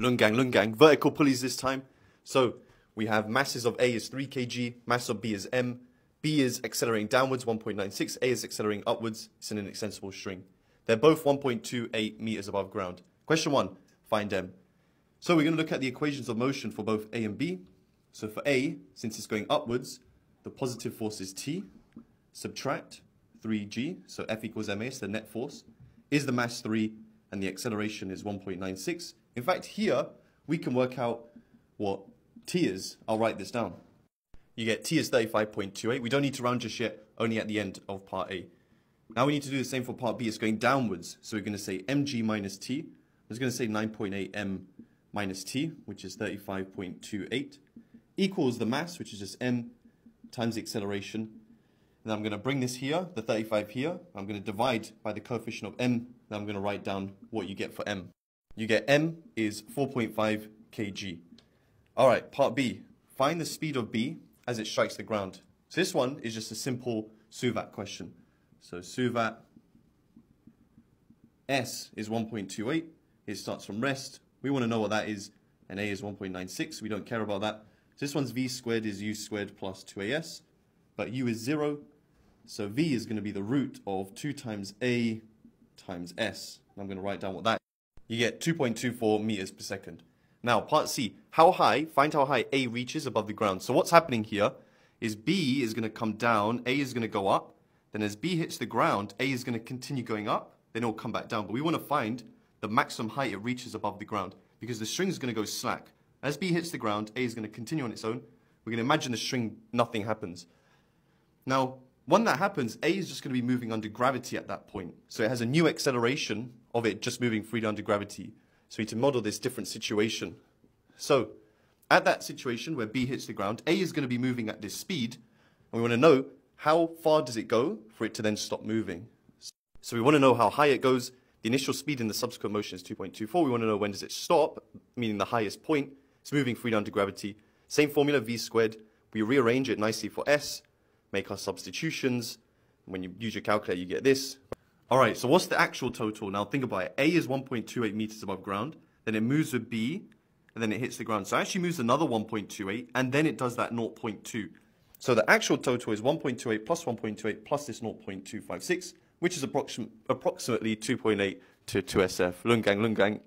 Lungang, Lungang. Vertical pulleys this time. So we have masses of A is 3 kg, mass of B is M, B is accelerating downwards 1.96, A is accelerating upwards, it's in an extensible string. They're both 1.28 meters above ground. Question one, find M. So we're going to look at the equations of motion for both A and B. So for A, since it's going upwards, the positive force is T, subtract 3g, so F equals ma, so the net force, is the mass 3, and the acceleration is 1.96. In fact, here, we can work out what t is. I'll write this down. You get t is 35.28. We don't need to round just yet, only at the end of part A. Now we need to do the same for part B. It's going downwards, so we're going to say mg minus t. I'm just going to say 9.8 m minus t, which is 35.28, equals the mass, which is just m, times the acceleration, then I'm going to bring this here, the 35 here. I'm going to divide by the coefficient of m. Then I'm going to write down what you get for m. You get m is 4.5 kg. All right, part B. Find the speed of B as it strikes the ground. So this one is just a simple SUVAT question. So SUVAT S is 1.28. It starts from rest. We want to know what that is. And A is 1.96. We don't care about that. So this one's V squared is U squared plus 2AS. But U is 0. So V is going to be the root of 2 times A times S. I'm going to write down what that is. You get 2.24 meters per second. Now, part C, how high, find how high A reaches above the ground. So what's happening here is B is going to come down, A is going to go up. Then as B hits the ground, A is going to continue going up, then it will come back down. But we want to find the maximum height it reaches above the ground because the string is going to go slack. As B hits the ground, A is going to continue on its own. We're going to imagine the string, nothing happens. Now, when that happens, A is just going to be moving under gravity at that point. So it has a new acceleration of it just moving freely under gravity. So we need to model this different situation. So at that situation where B hits the ground, A is going to be moving at this speed. And we want to know how far does it go for it to then stop moving. So we want to know how high it goes. The initial speed in the subsequent motion is 2.24. We want to know when does it stop, meaning the highest point. It's moving freely under gravity. Same formula, V squared. We rearrange it nicely for S make our substitutions. When you use your calculator, you get this. All right, so what's the actual total? Now think about it. A is 1.28 meters above ground. Then it moves with B, and then it hits the ground. So it actually moves another 1.28, and then it does that 0.2. So the actual total is 1.28 plus 1.28 plus this 0.256, which is approxim approximately 2.8 to 2SF. Lungang, Lungang.